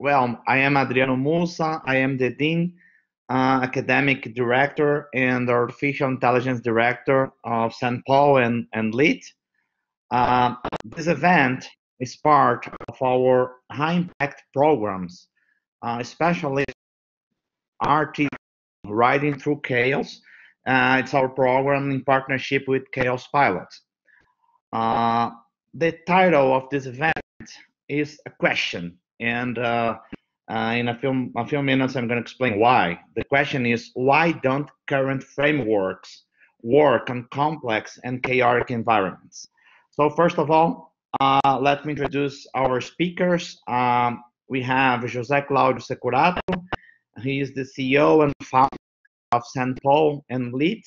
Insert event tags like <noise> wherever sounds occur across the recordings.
well, I am Adriano Musa. I am the Dean, uh, Academic Director, and Artificial Intelligence Director of St. Paul and, and LIT. Uh, this event is part of our high impact programs, uh, especially RT Riding Through Chaos. Uh, it's our program in partnership with Kaospilots. Uh, the title of this event is a question, and uh, uh, in a few, a few minutes I'm going to explain why. The question is why don't current frameworks work on complex and chaotic environments? So first of all, uh, let me introduce our speakers. Um, we have José Claudio Securato. He is the CEO and founder of St. Paul and LIT.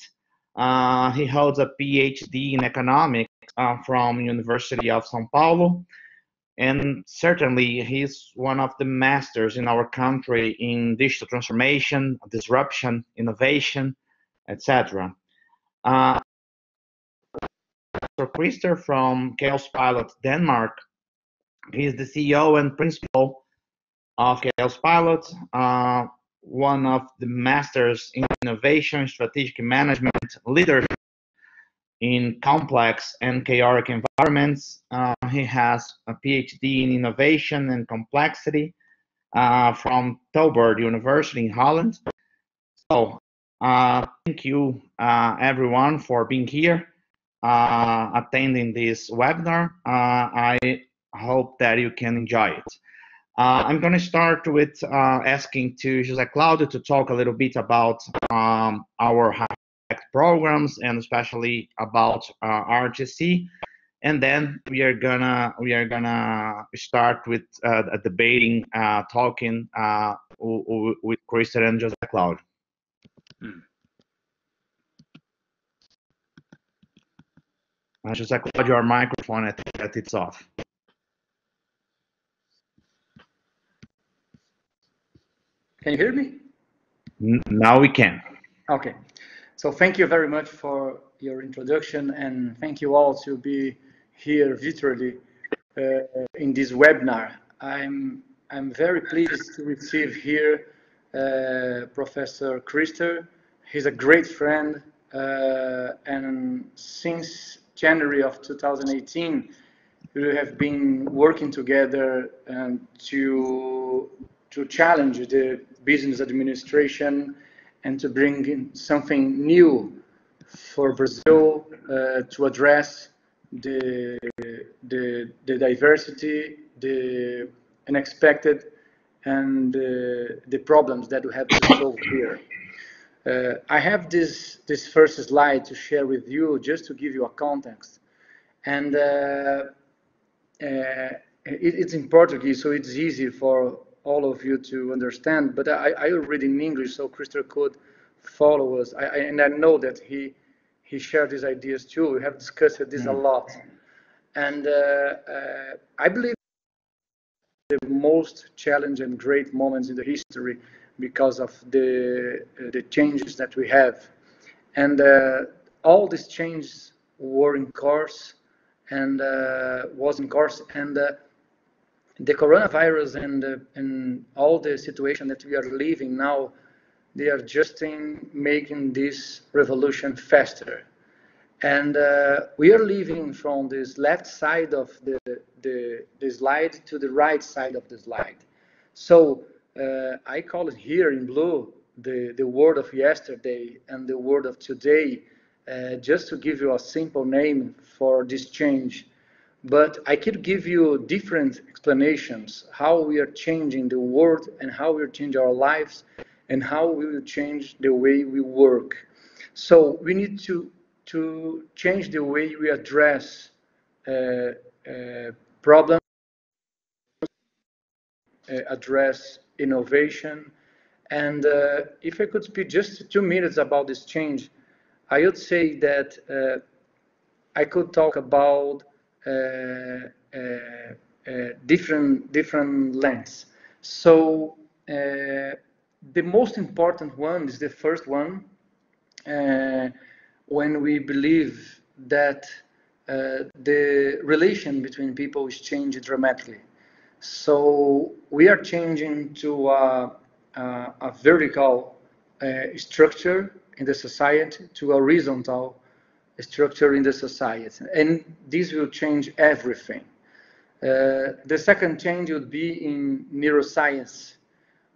Uh, he holds a PhD in economics uh, from University of São Paulo. And certainly he's one of the masters in our country in digital transformation, disruption, innovation, etc. Uh, Dr. Christer from Kaospilot Denmark. He's the CEO and principal of Kaospilot, uh, one of the masters in innovation, strategic management, leadership in complex and chaotic environments. Uh, he has a PhD in innovation and complexity uh, from Tilburg University in Holland. So, uh, thank you uh, everyone for being here, uh, attending this webinar. Uh, I hope that you can enjoy it. I'm going to start with asking to José Claudio to talk a little bit about um, our programs and especially about uh, RTC. And then we are gonna we are gonna start with uh, a debating, uh, talking uh, with Christian and José Claudio. Hmm. Uh, José Claudio, your microphone, I think that it's off. Can you hear me? N now we can. Okay. So thank you very much for your introduction and thank you all to be here virtually uh, in this webinar. I'm, I'm very pleased to receive here uh, Professor Christer. He's a great friend uh, and since January of 2018 we have been working together um, to, to challenge the business administration and to bring in something new for Brazil uh, to address the, the, the diversity, the unexpected, and uh, the problems that we have to solve here. Uh, I have this, this first slide to share with you just to give you a context. And uh, uh, it, it's in Portuguese, so it's easy for all of you to understand, but I, I read in English so Christer could follow us. I, I, and I know that he he shared his ideas too. We have discussed this mm. a lot. And uh, uh, I believe the most challenging and great moments in the history because of the uh, the changes that we have. And uh, all these changes were in course and uh, was in course and uh, the coronavirus and, uh, and all the situation that we are living now, they are just in making this revolution faster. And uh, we are living from this left side of the, the, the slide to the right side of the slide. So uh, I call it here in blue the, the word of yesterday and the word of today, uh, just to give you a simple name for this change but I could give you different explanations how we are changing the world and how we changing our lives and how we will change the way we work. So we need to to change the way we address uh, uh, problems, uh, address innovation, and uh, if I could speak just two minutes about this change, I would say that uh, I could talk about Uh, uh, uh, different different lengths. So the most important one is the first one when we believe that uh, the relation between people is changing dramatically. So we are changing to a, a, a vertical uh, structure in the society to a horizontal structure in the society. And this will change everything. Uh, the second change would be in neuroscience.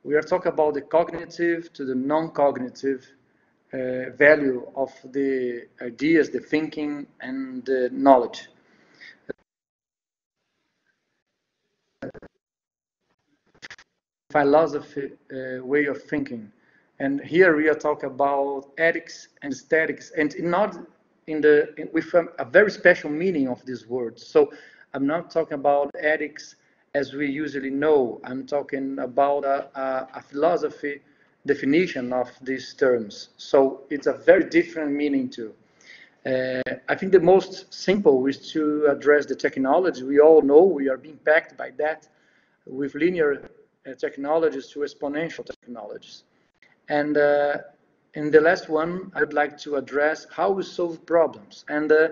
We are talking about the cognitive to the non-cognitive uh, value of the ideas, the thinking, and the knowledge. Philosophy uh, way of thinking. And here we are talking about ethics and aesthetics, and in not in the in, with a, a, very special meaning of these words. So I'm not talking about ethics as we usually know. I'm talking about a, a, a philosophy definition of these terms. So it's a very different meaning too. Uh, I think the most simple is to address the technology. We all know we are being packed by that with linear uh, technologies to exponential technologies. And uh, in the last one, I'd like to address how we solve problems. And uh,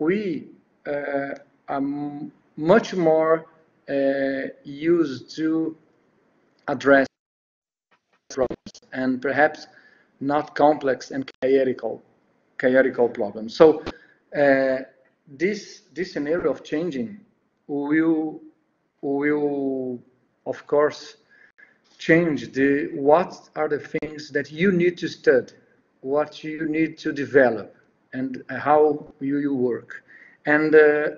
we uh, are much more uh, used to address problems and perhaps not complex and chaotical, chaotical problems. So uh, this, this scenario of changing will, will of course, change the what are the things that you need to study, what you need to develop, and how you, you work. And uh,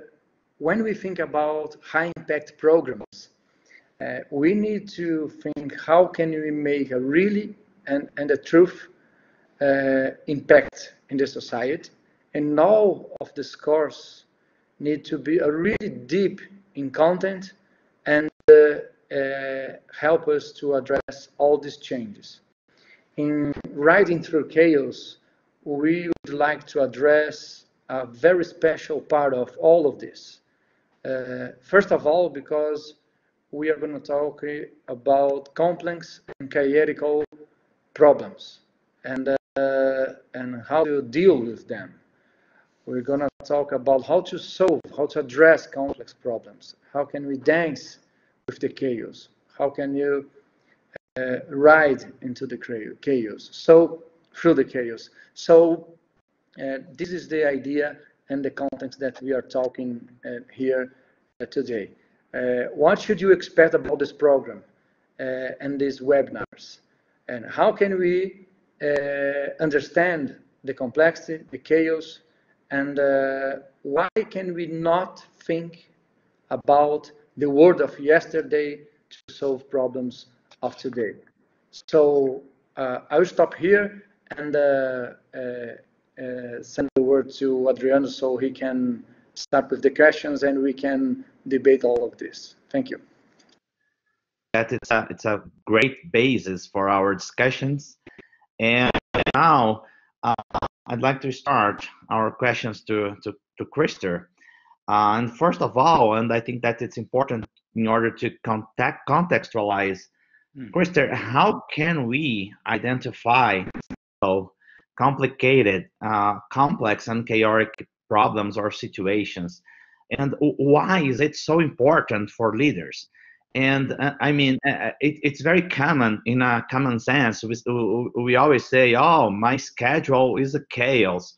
when we think about high impact programs, uh, we need to think how can we make a really and, and a truth uh, impact in the society. And all of the scores need to be a really deep in content and uh, help us to address all these changes. In Riding Through Chaos, we would like to address a very special part of all of this. Uh, first of all, because we are going to talk about complex and chaotic problems and, uh, and how to deal with them. We're going to talk about how to solve, how to address complex problems. How can we dance with the chaos? How can you uh, ride into the chaos? So through the chaos. So uh, this is the idea and the context that we are talking uh, here uh, today. Uh, what should you expect about this program uh, and these webinars? And how can we understand the complexity, the chaos, and why can we not think about the world of yesterday to solve problems of today. So uh, I will stop here and uh, uh, uh, send the word to Adriano so he can start with the questions and we can debate all of this. Thank you. That it's a, it's a great basis for our discussions. And now uh, I'd like to start our questions to, to, to Christer. Uh, and first of all, and I think that it's important in order to contact, contextualize, mm. Christer, how can we identify so complicated, uh, complex, and chaotic problems or situations? And why is it so important for leaders? And uh, I mean, uh, uh, it, it's very common in a common sense. We, we always say, oh, my schedule is a chaos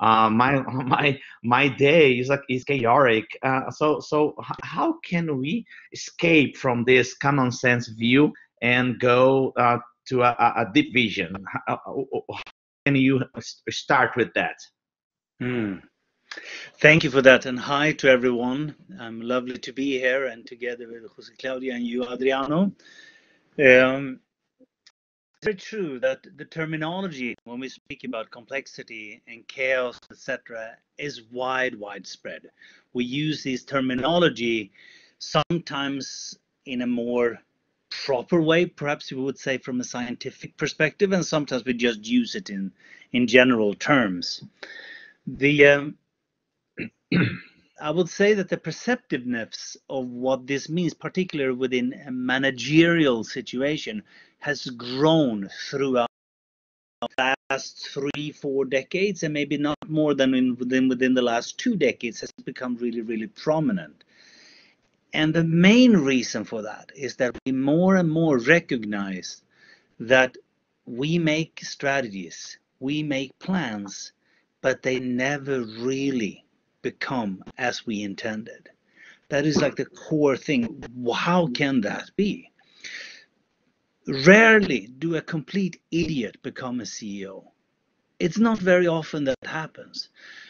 uh, my <laughs> my my day is like is chaotic. Uh, so so how can we escape from this common sense view and go uh, to a, a, deep vision? How can you start with that? Mm. Thank you for that, and hi to everyone. I'm lovely to be here and together with Jose Claudia and you, Adriano. Um, very true that the terminology when we speak about complexity and chaos etc is wide widespread. We use this terminology sometimes in a more proper way perhaps we would say from a scientific perspective and sometimes we just use it in in general terms. The um, <clears throat> I would say that the perceptiveness of what this means, particularly within a managerial situation, has grown throughout the last three, four decades, and maybe not more than in, within within the last two decades, has become really, really prominent. And the main reason for that is that we more and more recognize that we make strategies, we make plans, but they never really become as we intended. That is like the core thing. How can that be? Rarely do a complete idiot become a CEO. It's not very often that happens.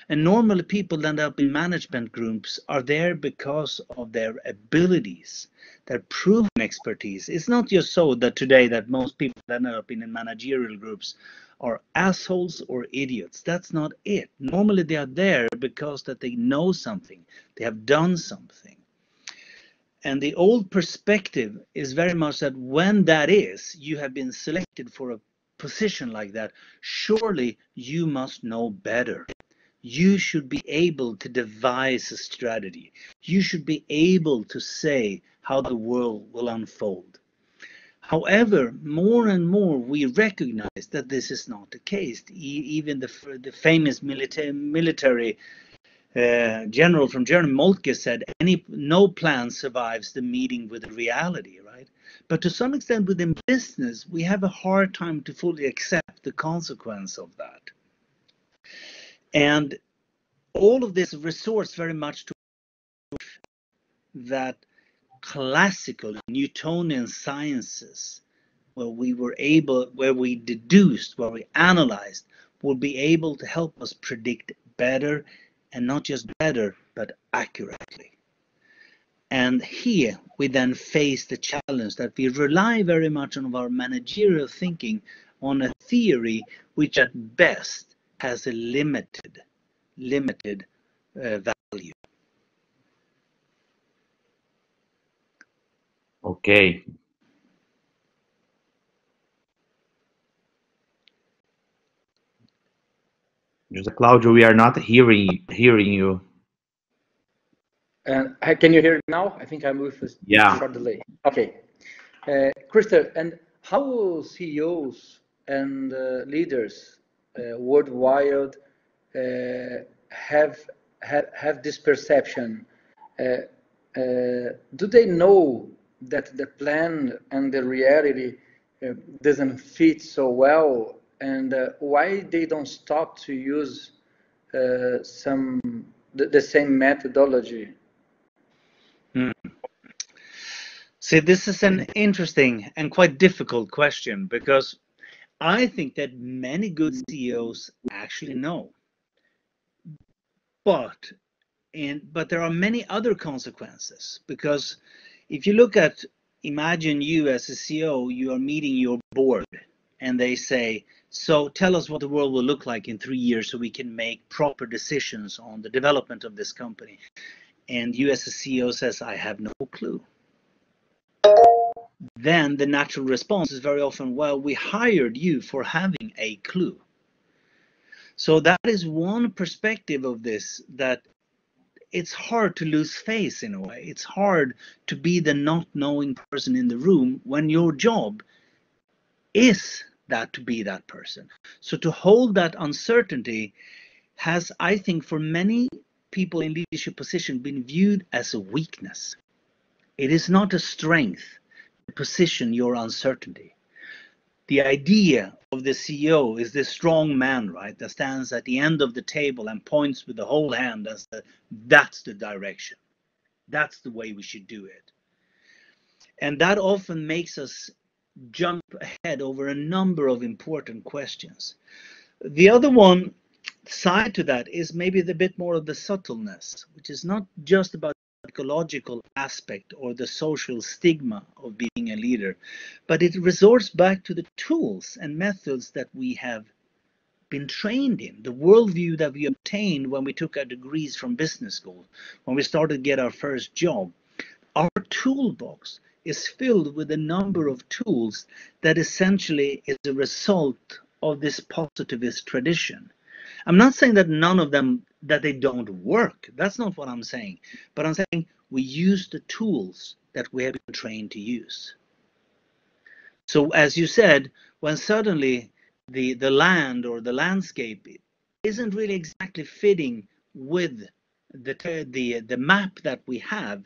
And normally people that end up in management groups are there because of their abilities, their proven expertise. It's not just so that today that most people that end up in managerial groups are assholes or idiots. That's not it. Normally they are there because that they know something, they have done something. And the old perspective is very much that when that is, you have been selected for a position like that, surely you must know better. You should be able to devise a strategy. You should be able to say how the world will unfold. However, more and more we recognize that this is not the case. even the, the famous military, military uh, general from Germany, Moltke, said, "Any no plan survives the meeting with reality." Right? But to some extent, within business, we have a hard time to fully accept the consequence of that. And all of this resorts very much to that classical Newtonian sciences, where we were able, where we deduced, where we analyzed, will be able to help us predict better and not just better, but accurately. And here we then face the challenge that we rely very much on our managerial thinking on a theory which at best has a limited, limited uh, value. Okay. Jose Claudio, we are not hearing hearing you. And uh, can you hear now? I think I'm with a yeah. short delay. Okay. Uh, Christer, and how CEOs and uh, leaders uh, worldwide uh, have, have have this perception? Uh, uh, do they know that the plan and the reality doesn't fit so well, and why they don't stop to use some the, the same methodology? Hmm. See, this is an interesting and quite difficult question because I think that many good CEOs actually know. But in, but there are many other consequences because if you look at imagine you as a CEO, you are meeting your board and they say, so tell us what the world will look like in three years so we can make proper decisions on the development of this company and you as a CEO says, I have no clue, then the natural response is very often, well, we hired you for having a clue. So that is one perspective of this that it's hard to lose face in a way. It's hard to be the not knowing person in the room when your job is that to be that person. So to hold that uncertainty has, I think, for many people in leadership position been viewed as a weakness. It is not a strength to position your uncertainty. The idea of the CEO is the strong man, right, that stands at the end of the table and points with the whole hand and says, that's the direction. That's the way we should do it. And that often makes us jump ahead over a number of important questions. The other one side to that is maybe the bit more of the subtleness, which is not just about the ecological aspect or the social stigma of being a leader, but it resorts back to the tools and methods that we have been trained in, the worldview that we obtained when we took our degrees from business school, when we started to get our first job. Our toolbox is filled with a number of tools that essentially is a result of this positivist tradition. I'm not saying that none of them that they don't work. That's not what I'm saying. But I'm saying we use the tools that we have been trained to use. So as you said, when suddenly the the land or the landscape isn't really exactly fitting with the the the map that we have,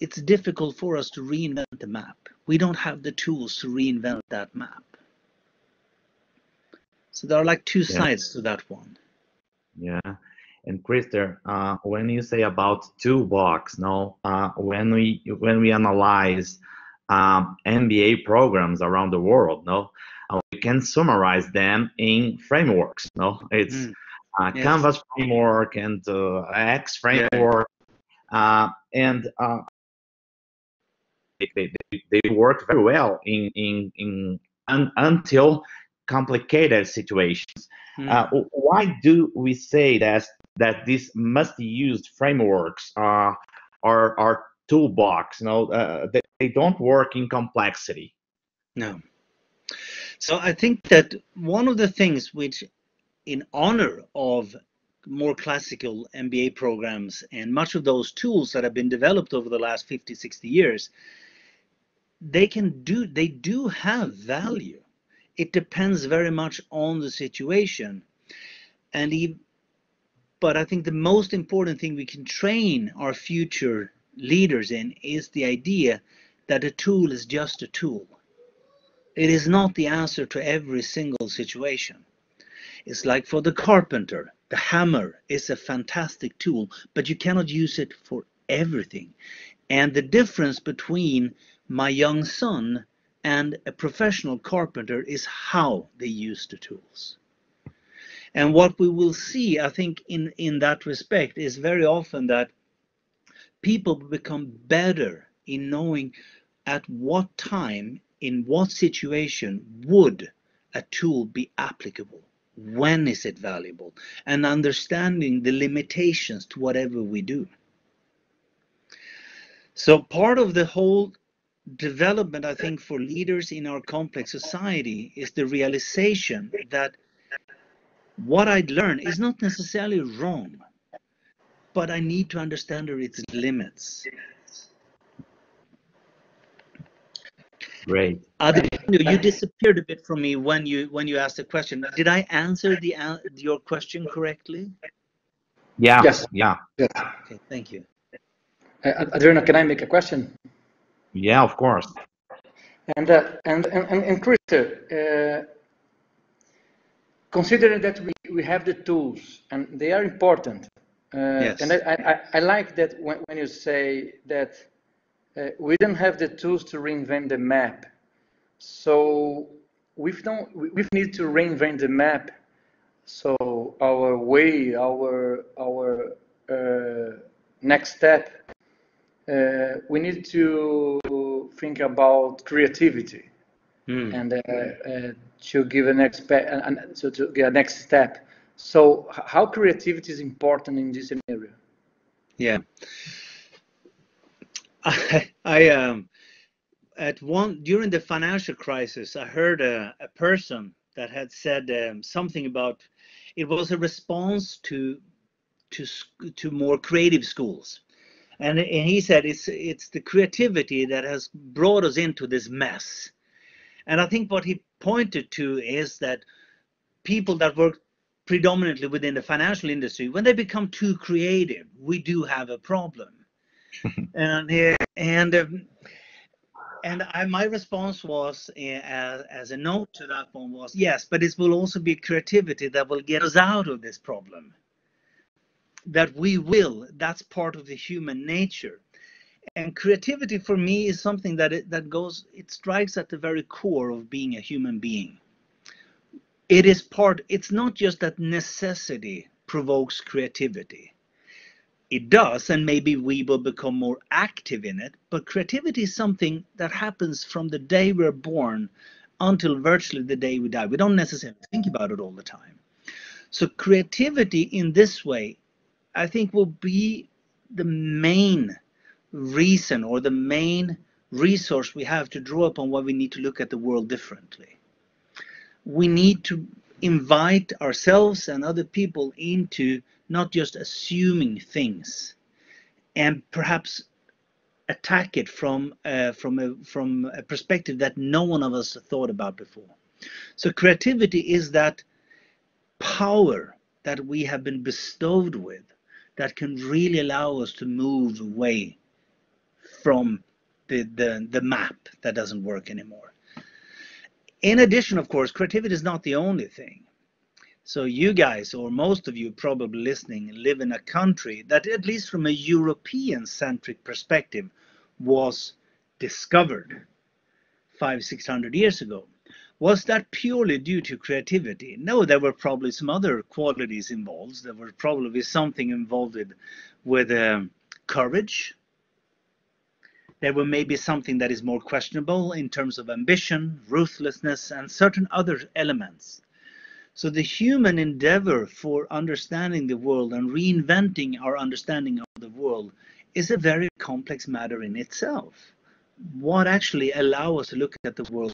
it's difficult for us to reinvent the map. We don't have the tools to reinvent that map. So there are like two yeah. sides to that one. Yeah. And Christer, uh, when you say about two toolbox, no, uh, when we when we analyze um, MBA programs around the world, no, uh, we can summarize them in frameworks. No, it's mm. uh, yes. Canvas framework and uh, X framework, yeah. uh, and uh, they, they, they work very well in in in un, until complicated situations. Mm. Uh, why do we say that that these must-used frameworks are are, are toolbox? You know, uh, they, they don't work in complexity. No. So I think that one of the things which, in honor of more classical MBA programs and much of those tools that have been developed over the last 50, 60 years, they can do, they do have value. It depends very much on the situation. And even, but I think the most important thing we can train our future leaders in is the idea that a tool is just a tool. It is not the answer to every single situation. It's like for the carpenter, the hammer is a fantastic tool, but you cannot use it for everything. And the difference between my young son and a professional carpenter is how they use the tools. And what we will see, I think, in, in that respect, is very often that people become better in knowing at what time in what situation would a tool be applicable? When is it valuable? And understanding the limitations to whatever we do. So part of the whole development, I think, for leaders in our complex society is the realization that what I'd learned is not necessarily wrong, but I need to understand its limits. Great. you disappeared a bit from me when you when you asked the question. Did I answer the your question correctly? Yeah. Yes. Yeah. Yes. Okay. Thank you. Uh, Adriano, can I make a question? Yeah, of course. And uh, and and and Chris, uh, considering that we, we have the tools and they are important, uh, yes. and I, I, I like that when, when you say that uh, we don't have the tools to reinvent the map. So we've don't we need to reinvent the map. So our way, our our uh, next step, uh, we need to think about creativity mm. and uh, uh, to give a next and so to get a next step. So how creativity is important in this area? Yeah. I, <laughs> I um, at one during the financial crisis, I heard a, a person that had said um, something about it was a response to to to more creative schools, and and he said it's it's the creativity that has brought us into this mess, and I think what he pointed to is that people that work predominantly within the financial industry, when they become too creative, we do have a problem <laughs> and and um, and I, my response was uh, as, as a note to that one was yes, but it will also be creativity that will get us out of this problem. That we will. That's part of the human nature. And creativity for me is something that it, that goes. It strikes at the very core of being a human being. It is part. It's not just that necessity provokes creativity it does, and maybe we will become more active in it. But creativity is something that happens from the day we're born until virtually the day we die. We don't necessarily think about it all the time. So, creativity in this way, I think, will be the main reason or the main resource we have to draw upon when we need to look at the world differently. We need to invite ourselves and other people into not just assuming things and perhaps attack it from uh, from a from a perspective that no one of us thought about before. So creativity is that power that we have been bestowed with that can really allow us to move away from the, the, the map that doesn't work anymore. In addition, of course, creativity is not the only thing. So you guys, or most of you probably listening, live in a country that, at least from a European-centric perspective, was discovered five, six hundred years ago. Was that purely due to creativity? No, there were probably some other qualities involved. There was probably something involved with, um, courage. There were maybe something that is more questionable in terms of ambition, ruthlessness, and certain other elements. So the human endeavor for understanding the world and reinventing our understanding of the world is a very complex matter in itself. What actually allow us to look at the world?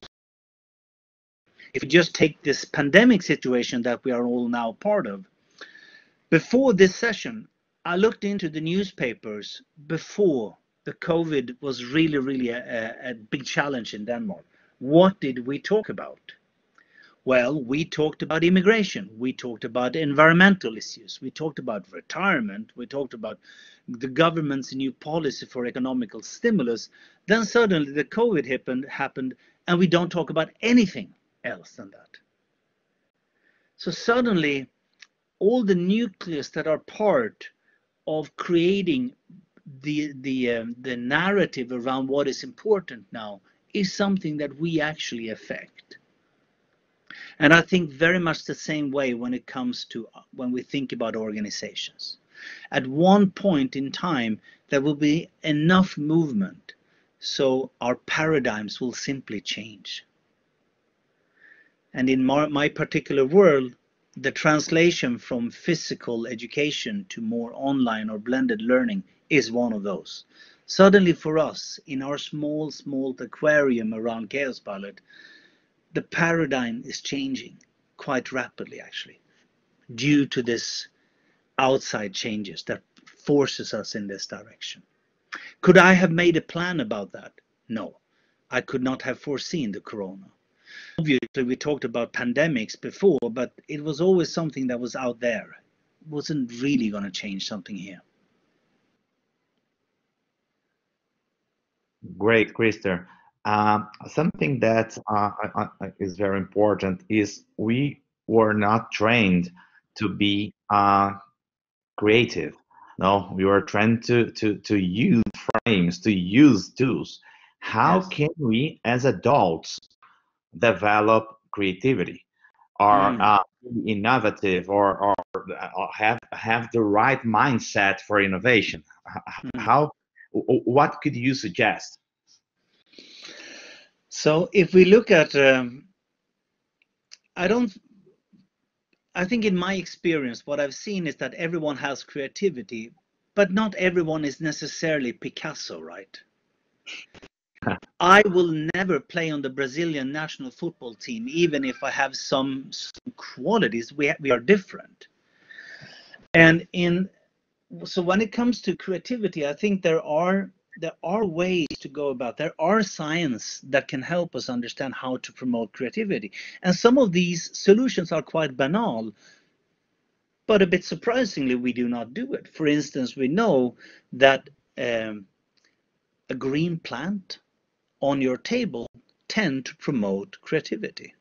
If you just take this pandemic situation that we are all now part of, before this session, I looked into the newspapers before the COVID was really, really a, a big challenge in Denmark. What did we talk about? Well, we talked about immigration, we talked about environmental issues, we talked about retirement, we talked about the government's new policy for economical stimulus. Then suddenly the COVID happened, happened and we don't talk about anything else than that. So suddenly, all the nucleus that are part of creating the the um, the narrative around what is important now is something that we actually affect. And I think very much the same way when it comes to when we think about organizations. At one point in time, there will be enough movement so our paradigms will simply change. And in my, my particular world, the translation from physical education to more online or blended learning is one of those. Suddenly for us, in our small, small aquarium around Kaospilot, the paradigm is changing quite rapidly actually due to this outside changes that forces us in this direction. Could i have made a plan about that? No. I could not have foreseen the corona obviously we talked about pandemics before but it was always something that was out there it wasn't really going to change something here great Christer um, something that uh, is very important is we were not trained to be uh, creative. No, we were trained to, to, to use frames, to use tools. How yes. can we, as adults, develop creativity or mm. uh, innovative or, or, or, have have the right mindset for innovation? Mm. How? What could you suggest? So if we look at, um, I don't, I think in my experience, what I've seen is that everyone has creativity, but not everyone is necessarily Picasso, right? I will never play on the Brazilian national football team, even if I have some, some qualities. We, we are different. And in so when it comes to creativity, I think there are there are ways to go about there are science that can help us understand how to promote creativity and some of these solutions are quite banal but a bit surprisingly we do not do it for instance we know that um, a green plant on your table tend to promote creativity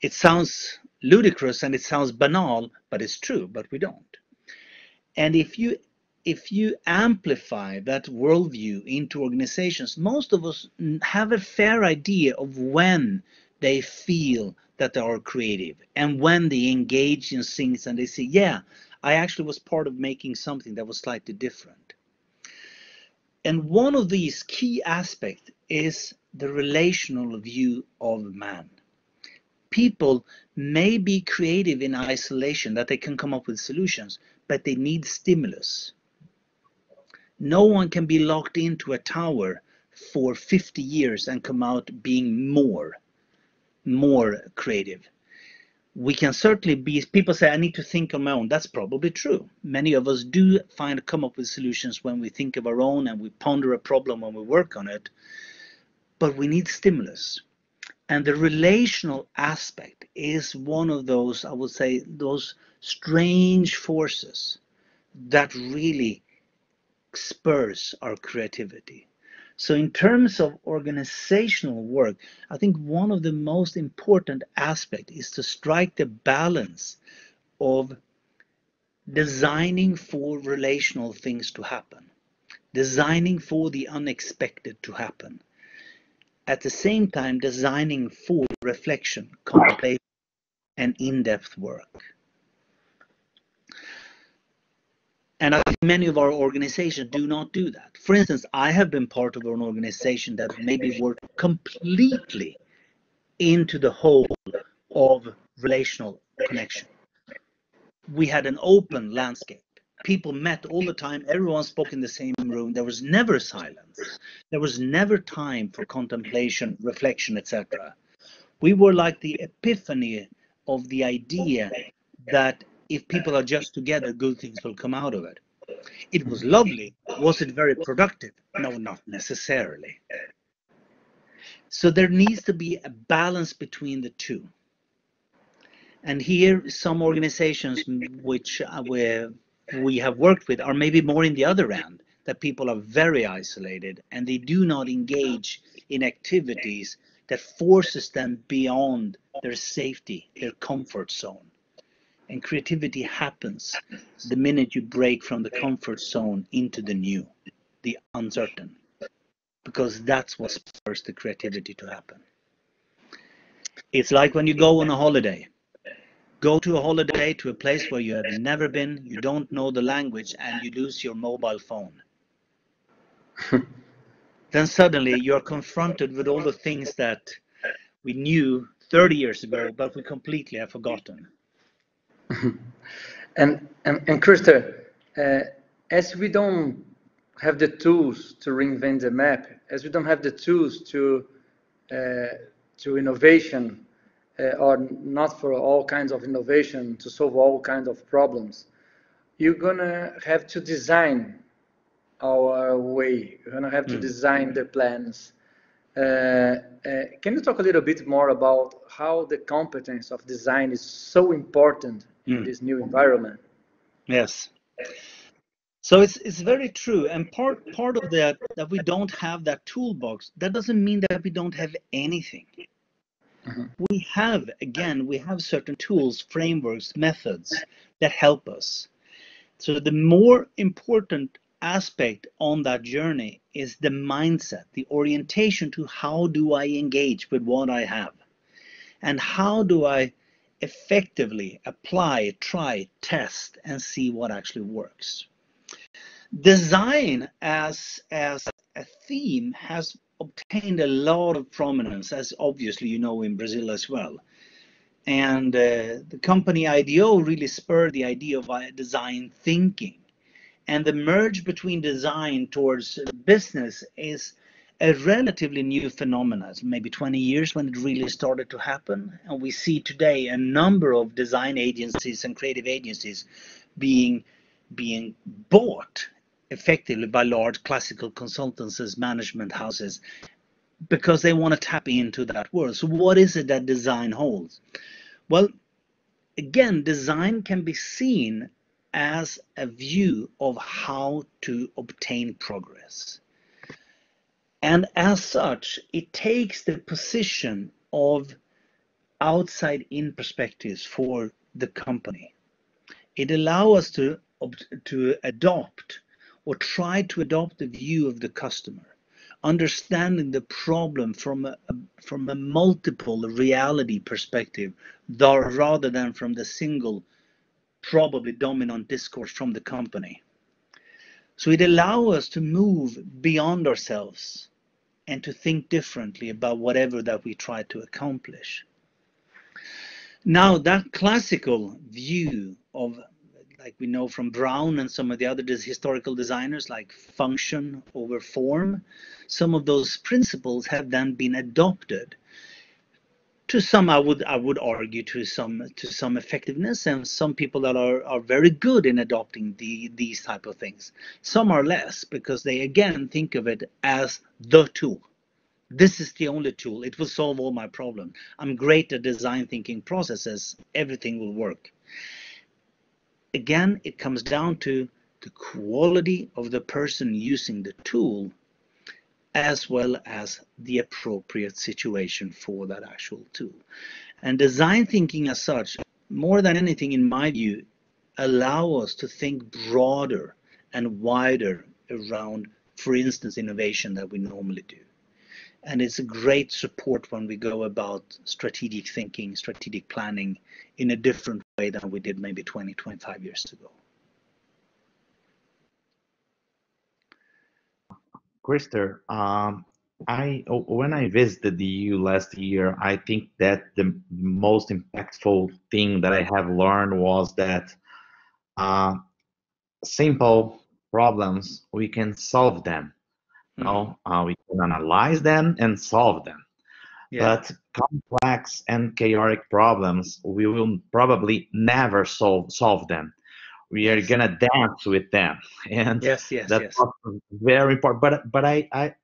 it sounds ludicrous and it sounds banal but it's true but we don't and if you if you amplify that worldview into organizations, most of us have a fair idea of when they feel that they are creative and when they engage in things and they say, yeah, I actually was part of making something that was slightly different. And one of these key aspects is the relational view of man. People may be creative in isolation, that they can come up with solutions, but they need stimulus no one can be locked into a tower for 50 years and come out being more, more creative. We can certainly be, people say, I need to think on my own. That's probably true. Many of us do find, come up with solutions when we think of our own and we ponder a problem when we work on it. But we need stimulus. And the relational aspect is one of those, I would say, those strange forces that really spurs our creativity. So, in terms of organizational work, I think one of the most important aspects is to strike the balance of designing for relational things to happen, designing for the unexpected to happen, at the same time, designing for reflection, contemplation, and in depth work. And I think many of our organizations do not do that. For instance, I have been part of an organization that maybe worked completely into the whole of relational connection. We had an open landscape. People met all the time. Everyone spoke in the same room. There was never silence. There was never time for contemplation, reflection, etc. We were like the epiphany of the idea that if people are just together, good things will come out of it. It was lovely. Was it very productive? No, not necessarily. So there needs to be a balance between the two. And here, some organizations which uh, we, we have worked with are maybe more in the other end, that people are very isolated and they do not engage in activities that forces them beyond their safety, their comfort zone. And creativity happens the minute you break from the comfort zone into the new, the uncertain, because that's what spurs the creativity to happen. It's like when you go on a holiday. Go to a holiday to a place where you have never been, you don't know the language, and you lose your mobile phone. <laughs> then suddenly you're confronted with all the things that we knew 30 years ago, but we completely have forgotten. <laughs> and, and, and Christer, uh, as we don't have the tools to reinvent the map, as we don't have the tools to uh, to innovation, uh, or not for all kinds of innovation to solve all kinds of problems, you're gonna have to design our way. You're gonna have to mm. design the plans. Uh, uh, can you talk a little bit more about how the competence of design is so important mm. in this new environment. Yes. So it's it's very true, and part part of that that we don't have that toolbox. That doesn't mean that we don't have anything. Mm-hmm. We have again, we have certain tools, frameworks, methods that help us. So the more important aspect on that journey is the mindset, the orientation to how do I engage with what I have, and how do I effectively apply, try, test, and see what actually works. Design as, as a theme has obtained a lot of prominence, as obviously you know in Brazil as well. And uh, the company IDEO really spurred the idea of uh, design thinking. And the merge between design towards business is a relatively new phenomenon, maybe 20 years when it really started to happen. And we see today a number of design agencies and creative agencies being being bought effectively by large classical consultancies, management houses, because they want to tap into that world. So what is it that design holds? Well, again, design can be seen as a view of how to obtain progress. And as such, it takes the position of outside in perspectives for the company. It allows us to, to adopt or try to adopt the view of the customer, understanding the problem from a, from a multiple reality perspective rather than from the single, probably dominant discourse from the company. So it allows us to move beyond ourselves and to think differently about whatever that we try to accomplish. Now, that classical view of, like we know from Brown and some of the other historical designers, like function over form, some of those principles have then been adopted. To some, I would I would argue to some to some effectiveness, and some people that are, are very good in adopting the these type of things. Some are less because they again think of it as the tool this is the only tool. It will solve all my problems. I'm great at design thinking processes. Everything will work. Again, it comes down to the quality of the person using the tool, as well as the appropriate situation for that actual tool. And design thinking as such, more than anything in my view, allow us to think broader and wider around, for instance, innovation that we normally do. And it's a great support when we go about strategic thinking, strategic planning in a different way than we did maybe 20, 25 years ago. Christer, um, I when I visited the EU last year, I think that the most impactful thing that I have learned was that uh, simple problems we can solve them. Mm-hmm. uh, we can analyze them and solve them. Yeah, But complex and chaotic problems, we will probably never solve solve them. We are gonna dance with them, <laughs> and yes, yes, that yes. very important. But but I I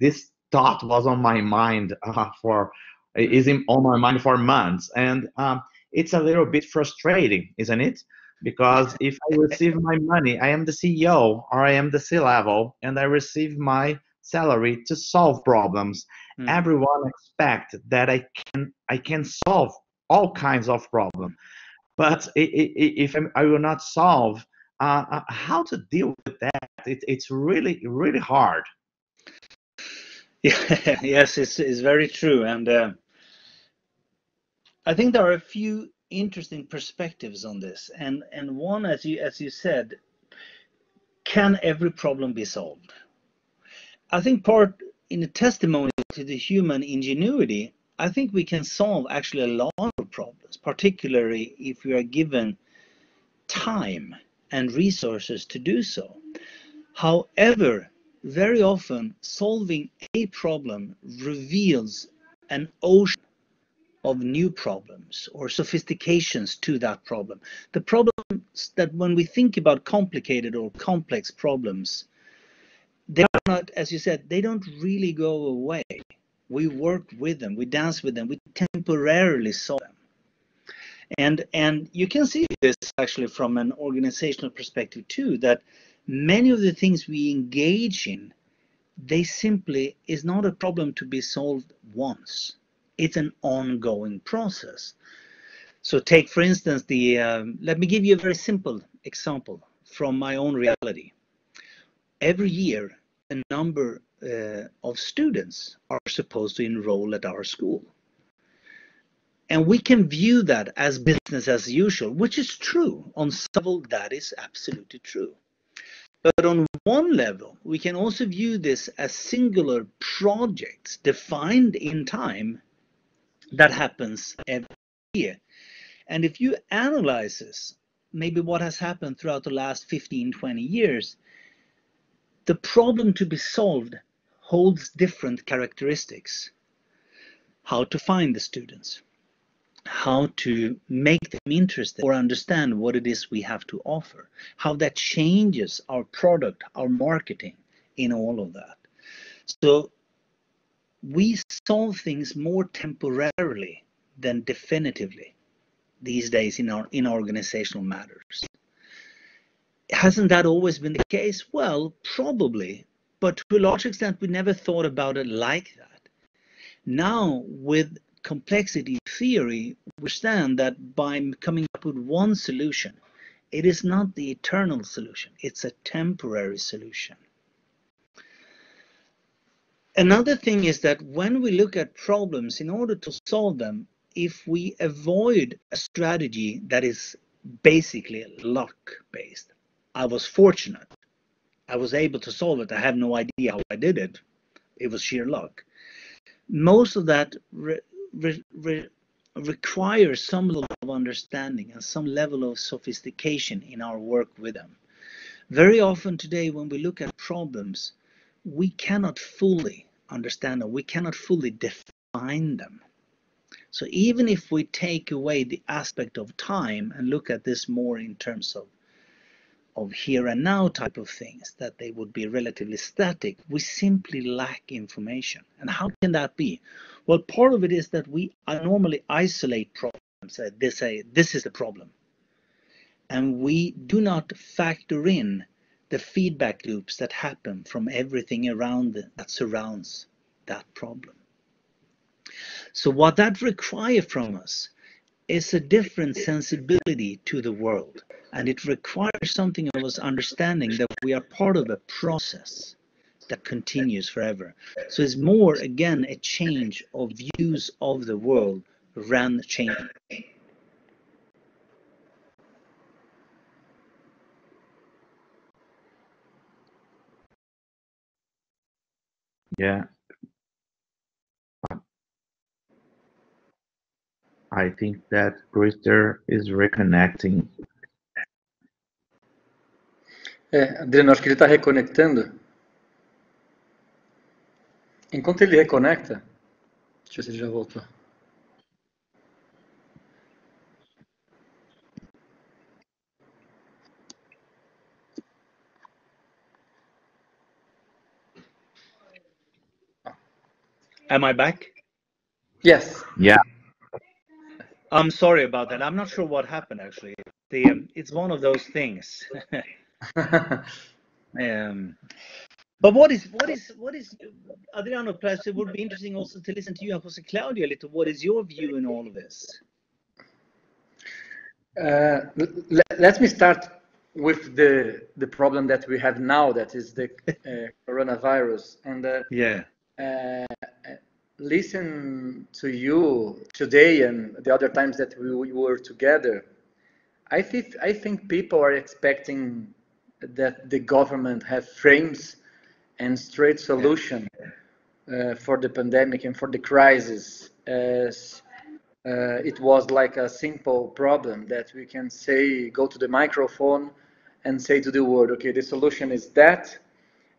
this thought was on my mind uh, for is in, on my mind for months, and um, it's a little bit frustrating, isn't it? Because if I receive my <laughs> money, I am the CEO or I am the C level, and I receive my salary to solve problems. Mm, Everyone expect that I can I can solve all kinds of problems but i- i- i- if I'm- will not solve uh, uh, how to deal with that, it, it's really, really hard. Yeah, <laughs> yes, it's, it's very true. And uh, I think there are a few interesting perspectives on this. And and one, as you as you said, can every problem be solved? I think part in a testimony to the human ingenuity, I think we can solve actually a lot of problems, particularly if we are given time and resources to do so. However, very often solving a problem reveals an ocean of new problems or sophistications to that problem. The problems that when we think about complicated or complex problems, they are not, as you said, they don't really go away. We work with them, we dance with them, we temporarily solve them. And and you can see this actually from an organizational perspective too, that many of the things we engage in, they simply is not a problem to be solved once. It's an ongoing process. So take for instance the um, let me give you a very simple example from my own reality. Every year, a number uh, of students are supposed to enroll at our school. And we can view that as business as usual, which is true. On several, that is absolutely true. But on one level, we can also view this as singular projects defined in time that happens every year. And if you analyze this, maybe what has happened throughout the last 15, 20 years, the problem to be solved holds different characteristics. How to find the students, how to make them interested or understand what it is we have to offer, how that changes our product, our marketing in all of that. So we solve things more temporarily than definitively these days in our in organizational matters. Hasn't that always been the case? Well, probably, but to a large extent we never thought about it like that. Now with complexity theory, we understand that by coming up with one solution, it is not the eternal solution, it's a temporary solution. Another thing is that when we look at problems, in order to solve them, if we avoid a strategy that is basically luck based, I was fortunate. I was able to solve it. I have no idea how I did it. It was sheer luck. Most of that re- re- re- requires some level of understanding and some level of sophistication in our work with them. Very often today, when we look at problems, we cannot fully understand them, we cannot fully define them. So even if we take away the aspect of time and look at this more in terms of of here and now type of things that they would be relatively static. We simply lack information. And how can that be? Well part of it is that we normally isolate problems say this say this is the problem. And we do not factor in the feedback loops that happen from everything around that surrounds that problem. So what that requires from us is a different sensibility to the world. And it requires something of us understanding that we are part of a process that continues forever. So it's more, again, a change of views of the world than change. Yeah. I think that Christer is reconnecting. É, Adriano, acho que ele está reconectando. Enquanto ele reconecta, deixa eu ver se ele já voltou. Am I back? Yes. Yeah. I'm sorry about that. I'm not sure what happened actually. The um, it's one of those things. <laughs> um, but what is what is what is Adriano? Perhaps it would be interesting also to listen to you and Jose Claudio a little. What is your view in all of this? Uh, let, let me start with the the problem that we have now, that is the uh, coronavirus, and uh, Yeah. Listen to you today and the other times that we, we were together, I think I think people are expecting that the government have frames and straight solution uh, for the pandemic and for the crisis as uh, it was like a simple problem that we can say go to the microphone and say to the world okay the solution is that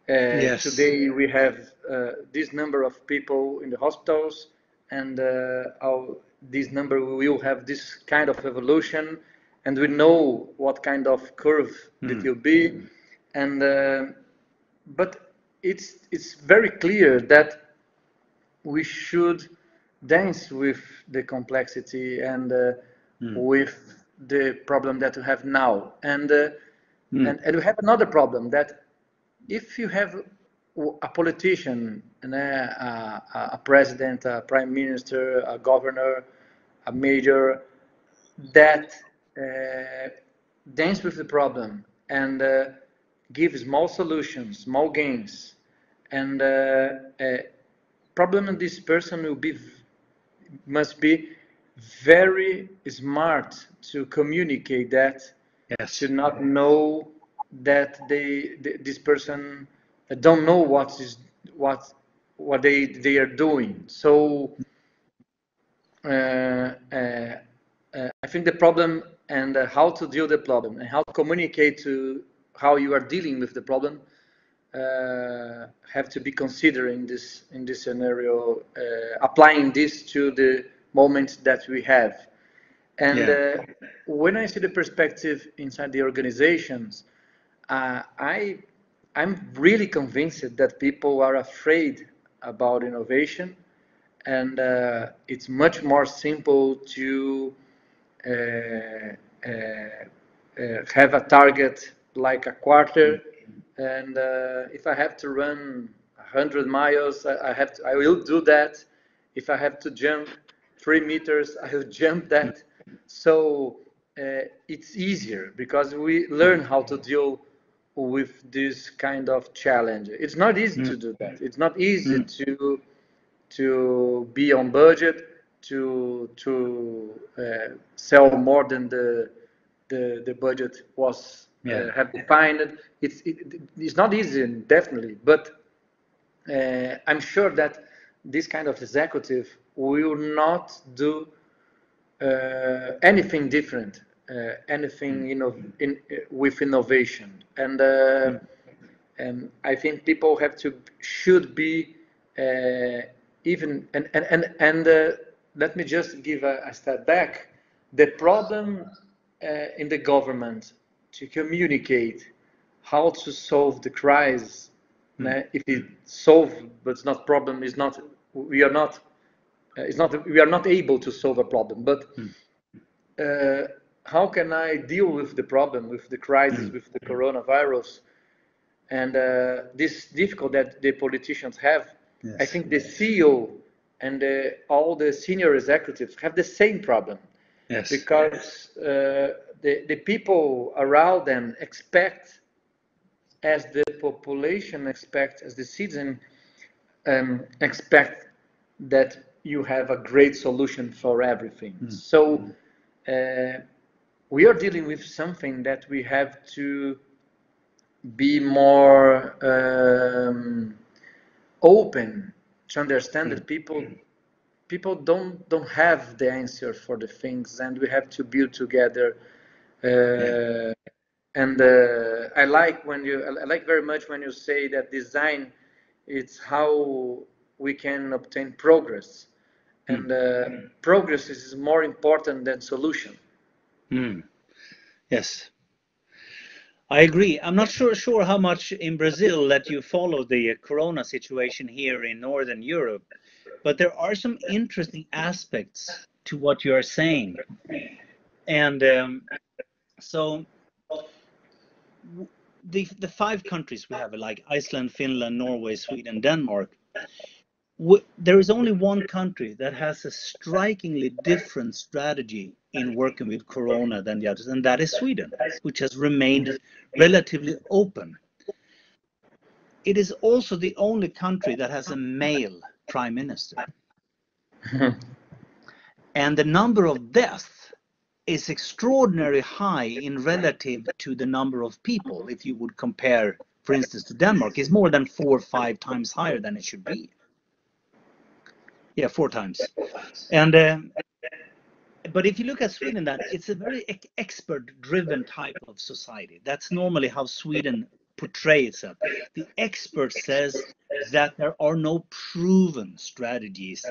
Yes. Today we have uh, this number of people in the hospitals, and uh, our, this number will have this kind of evolution, and we know what kind of curve it will be, and uh, but it's it's very clear that we should dance with the complexity and uh, with the problem that we have now, and, uh, and and we have another problem that if you have a politician, and a, a, president, a prime minister, a governor, a major, that uh, dance with the problem and uh, give small solutions, small gains, and uh, uh, problem in this person will be must be very smart to communicate that Yes. should not know that they, th this person don't know what is what what they they are doing. So uh, uh, uh, I think the problem and uh, how to deal the problem and how to communicate to how you are dealing with the problem uh, have to be considered in this in this scenario, uh, applying this to the moment that we have. And Yeah. uh, when I see the perspective inside the organizations, uh, I I'm really convinced that people are afraid about innovation, and uh, it's much more simple to uh, uh, uh, have a target like a quarter, and uh, if I have to run 100 miles, I, I have to, I will do that. If I have to jump three meters, I will jump that. So uh, it's easier because we learn how to deal with this kind of challenge. It's not easy to do that. It's not easy to to be on budget to to uh, sell more than the the, the budget was Yeah. uh, have defined. It's it, it's not easy, definitely, but uh, I'm sure that this kind of executive will not do uh, anything different, uh, anything you know, in, uh, with innovation, and uh, and I think people have to should be uh, even and and and, and uh, let me just give a, a step back. The problem uh, in the government to communicate how to solve the crisis. né? If it solve, but it's not problem. Is not we are not. Uh, it's not we are not able to solve a problem, but uh, how can I deal with the problem, with the crisis, mm. with the coronavirus, and uh, this difficult that the politicians have? Yes. I think the CEO and the, all the senior executives have the same problem. Yes. Because uh, the, the people around them expect, as the population expects, as the citizen um, expect that you have a great solution for everything. Mm. So uh, we are dealing with something that we have to be more um, open to understand that people people don't don't have the answer for the things and we have to build together uh, and uh, I like when you I like very much when you say that design it's how we can obtain progress. And uh, progress is more important than solution. Mm. Yes, I agree. I'm not sure sure how much in Brazil that you follow the Corona situation here in Northern Europe, but there are some interesting aspects to what you are saying, and um, so the the five countries we have like Iceland, Finland, Norway, Sweden, Denmark there is only one country that has a strikingly different strategy in working with corona than the others, and that is Sweden, which has remained relatively open. It is also the only country that has a male prime minister. <laughs> and the number of deaths is extraordinarily high in relative to the number of people. If you would compare, for instance, to Denmark, is more than four or five times higher than it should be. Yeah, four times. And uh, but if you look at Sweden, that it's a very expert-driven type of society. That's normally how Sweden portrays it. The expert says that there are no proven strategies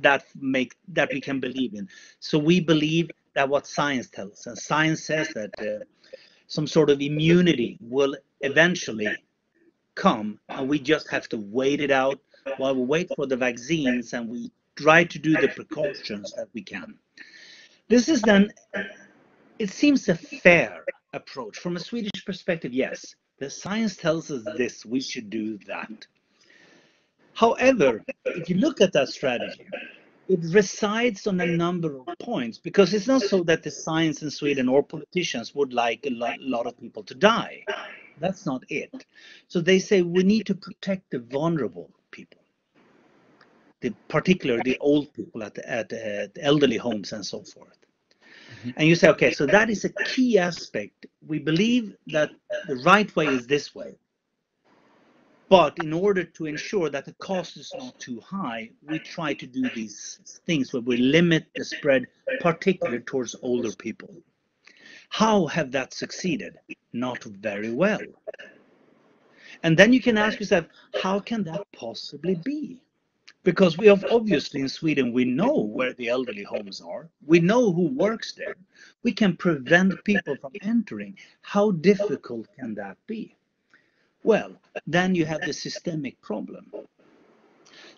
that make that we can believe in. So we believe that what science tells, us, and science says that uh, some sort of immunity will eventually come, and we just have to wait it out while we wait for the vaccines and we try to do the precautions that we can. This is then, it seems a fair approach. From a Swedish perspective, yes, the science tells us this, we should do that. However, if you look at that strategy, it resides on a number of points because it's not so that the science in Sweden or politicians would like a lot of people to die. That's not it. So they say we need to protect the vulnerable the particular the old people at the, at the, at the elderly homes and so forth. Mm-hmm. And you say, okay, so that is a key aspect. We believe that the right way is this way. But in order to ensure that the cost is not too high, we try to do these things where we limit the spread, particularly towards older people. How have that succeeded? Not very well. And then you can ask yourself, how can that possibly be? Because we have obviously in Sweden, we know where the elderly homes are. We know who works there. We can prevent people from entering. How difficult can that be? Well, then you have the systemic problem.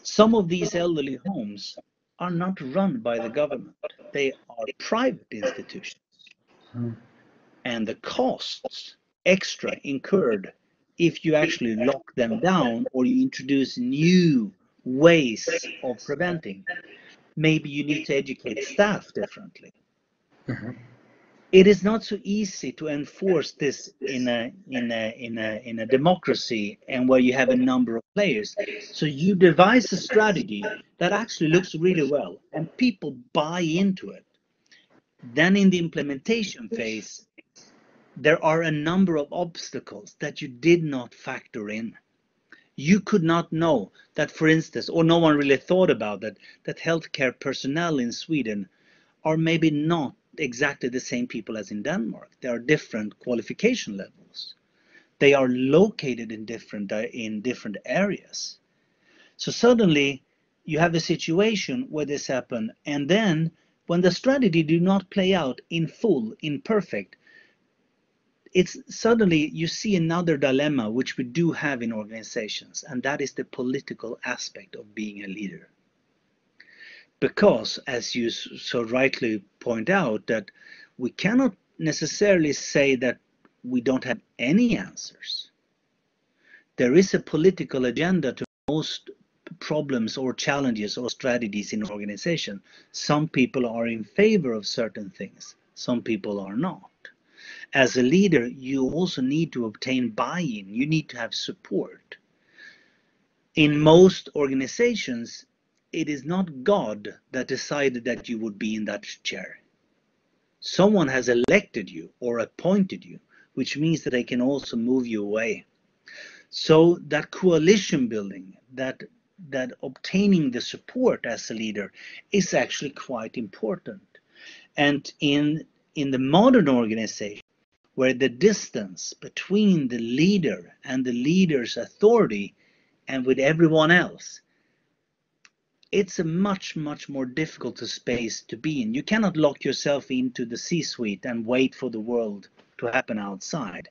Some of these elderly homes are not run by the government. They are private institutions. And the costs extra incurred if you actually lock them down or you introduce new ways of preventing. Maybe you need to educate staff differently. Mm-hmm. It is not so easy to enforce this in a in a in a in a democracy and where you have a number of players. So you devise a strategy that actually looks really well and people buy into it. Then in the implementation phase, there are a number of obstacles that you did not factor in. You could not know that, for instance, or no one really thought about that, that healthcare personnel in Sweden are maybe not exactly the same people as in Denmark. There are different qualification levels. They are located in different uh, in different areas. So suddenly you have a situation where this happen, and then when the strategy do not play out in full, in perfect, it's suddenly you see another dilemma which we do have in organizations, and that is the political aspect of being a leader. Because, as you so rightly point out, that we cannot necessarily say that we don't have any answers. There is a political agenda to most problems or challenges or strategies in an organization. Some people are in favor of certain things, some people are not. As a leader, you also need to obtain buy in, you need to have support. In most organizations, it is not God that decided that you would be in that chair. Someone has elected you or appointed you, which means that they can also move you away. So that coalition building, that that obtaining the support as a leader is actually quite important. And in in the modern organization, where the distance between the leader and the leader's authority and with everyone else it's a much much more difficult space to be in. You cannot lock yourself into the c suite and wait for the world to happen outside.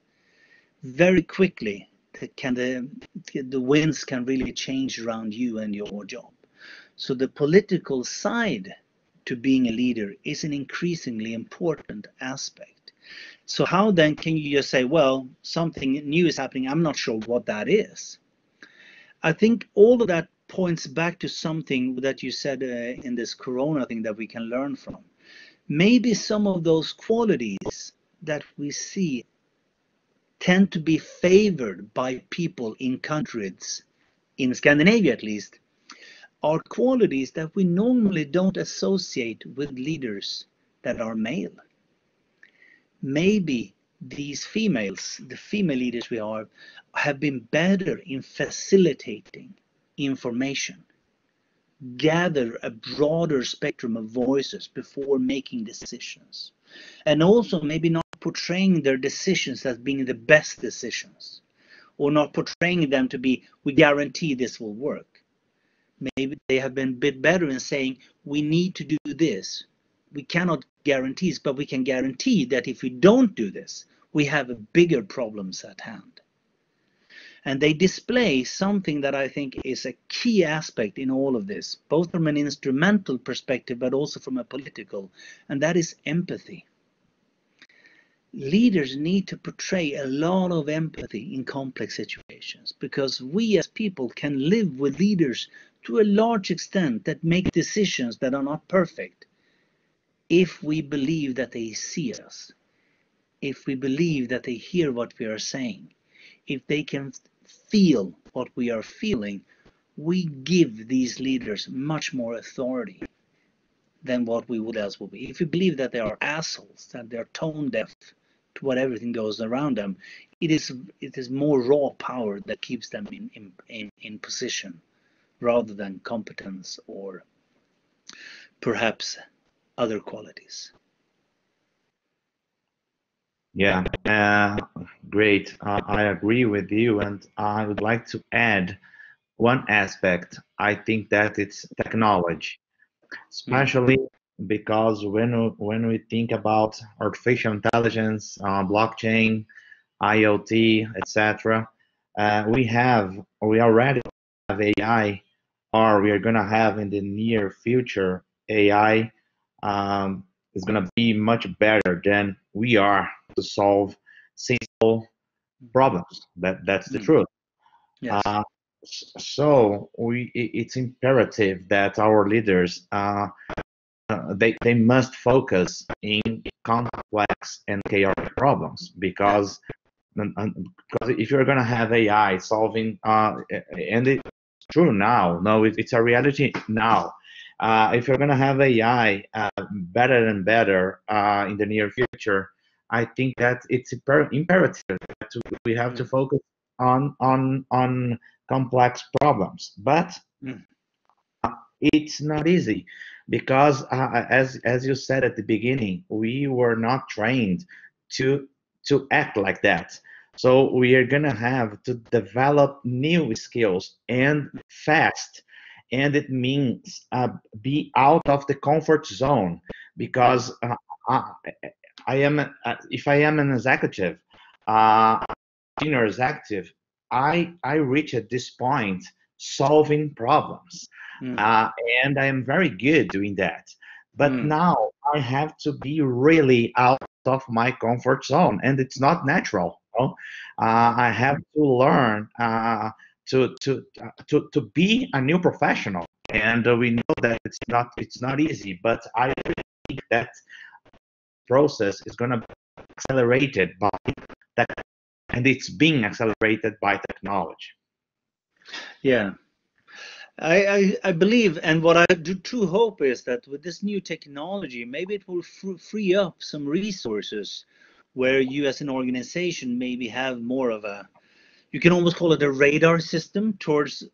Very quickly can the the winds can really change around you and your job. So the political side to being a leader is an increasingly important aspect so how then can you just say well something new is happening i'm not sure what that is i think all of that points back to something that you said uh, in this corona thing that we can learn from maybe some of those qualities that we see tend to be favored by people in countries, in Scandinavia at least, are qualities that we normally don't associate with leaders that are male. Maybe these females, the female leaders we are, have been better in facilitating information, gather a broader spectrum of voices before making decisions, and also maybe not portraying their decisions as being the best decisions or not portraying them to be we guarantee this will work. Maybe they have been a bit better in saying we need to do this we cannot guarantee but we can guarantee that if we don't do this we have bigger problems at hand. And they display something that I think is a key aspect in all of this, both from an instrumental perspective, but also from a political, and that is empathy. Leaders need to portray a lot of empathy in complex situations because we as people can live with leaders to a large extent that make decisions that are not perfect if we believe that they see us if we believe that they hear what we are saying if they can feel what we are feeling we give these leaders much more authority than what we would else would be. If we believe that they are assholes, that they're tone deaf, to what everything goes around them. It is it is more raw power that keeps them in in, in, in position rather than competence or perhaps other qualities. Yeah, uh, great. Uh, I agree with you, and I would like to add one aspect. I think that it's technology, especially because when when we think about artificial intelligence, uh, blockchain, IoT, etc., uh, we have we already have AI, or we are gonna have in the near future AI um, is gonna be much better than we are to solve simple problems. That that's the mm. truth. Yes. Uh, so we it's imperative that our leaders uh, uh, they, they must focus in complex and chaotic problems because because if you're going to have AI solving, uh, and it's true now, no, it, it's a reality now. Uh, if you're going to have AI uh, better and better uh, in the near future, I think that it's imperative that we have to focus on on on complex problems. But mm. it's not easy because uh, as as you said at the beginning we were not trained to to act like that so we are going to have to develop new skills and fast and it means uh, be out of the comfort zone because uh, I, I, am uh, if i am an executive uh senior executive i i reach at this point solving problems Mm. Uh, and I am very good doing that. but mm. now I have to be really out of my comfort zone, and it's not natural. You know? uh, I have to learn uh, to to to to be a new professional, and uh, we know that it's not it's not easy. But I think that process is going to be accelerated by that, and it's being accelerated by technology. Yeah, I, I, I, believe, and what I do true hope is that with this new technology, maybe it will free up some resources where you as an organization maybe have more of a, you can almost call it a radar system towards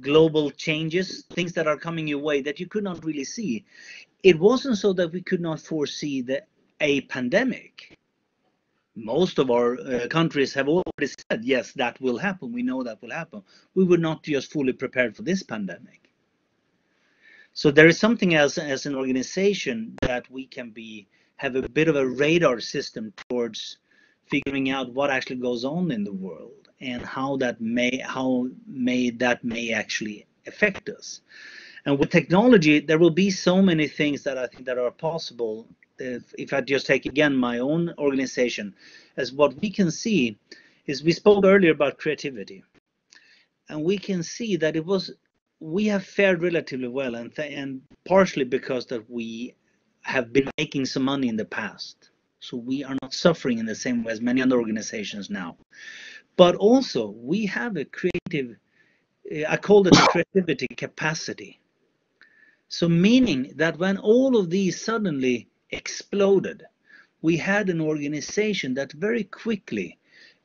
global changes, things that are coming your way that you could not really see. It wasn't so that we could not foresee the, a pandemic most of our uh, countries have already said, yes, that will happen. We know that will happen. We were not just fully prepared for this pandemic. So there is something else as an organization that we can be have a bit of a radar system towards figuring out what actually goes on in the world and how that may how may that may actually affect us. And with technology, there will be so many things that I think that are possible if, if I just take again my own organization, as what we can see is we spoke earlier about creativity, and we can see that it was we have fared relatively well, and and partially because that we have been making some money in the past, so we are not suffering in the same way as many other organizations now. But also we have a creative, eh, I call it a creativity capacity. So meaning that when all of these suddenly exploded. We had an organization that very quickly